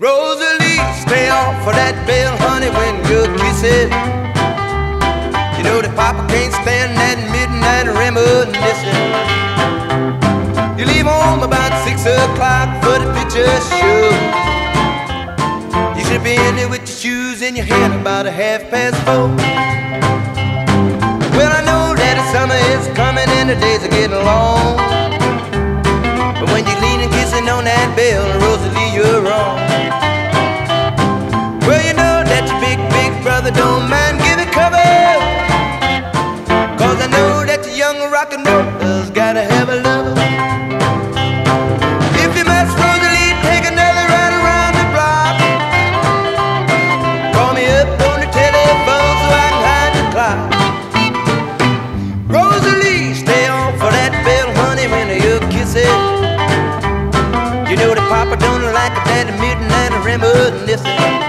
Rosa Lee, stay off for that bell, honey, when you're kissing. You know that Papa can't stand that midnight reminiscing. You leave home about six o'clock for the picture show. You should be in there with your shoes in your hand about a half past four. Well, I know that the summer is coming and the days are getting long. But when you're leaning, kissing on that bell, Rosa Lee, you're wrong. Rock and roller's gotta have a lover. If you must, Rosa Lee, take another ride around the block. Call me up on the telephone so I can hide the clock. Rosa Lee, stay on for that bell, honey, when you're kissing. You know that Papa don't like that midnight reminiscing.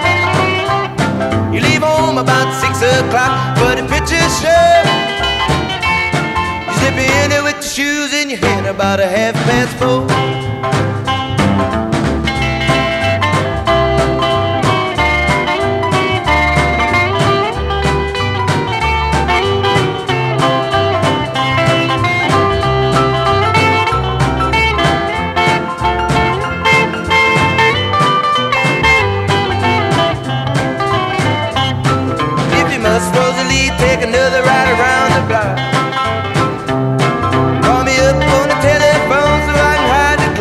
You leave home about six o'clock shoes in your hand about a half past four.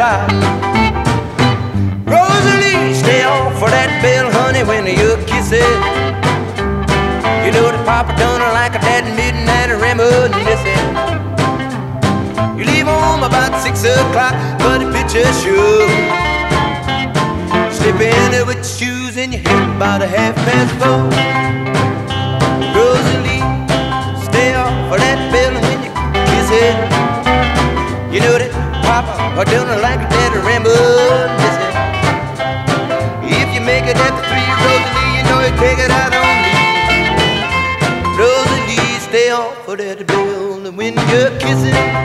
The. Rosa Lee, stay off for that bell, honey, when you kiss it. You know that Papa don't like that midnight reminiscing. You leave home about six o'clock for the picture show. Slip in there with shoes in your hand about a half past four. Rosa Lee, stay off for that bell when you kiss it. You know that Papa or don't like that reminiscing. If you make it after three, Rosa Lee, you know you take it out on me. Rosa Lee, stay off for that bell when you're kissing.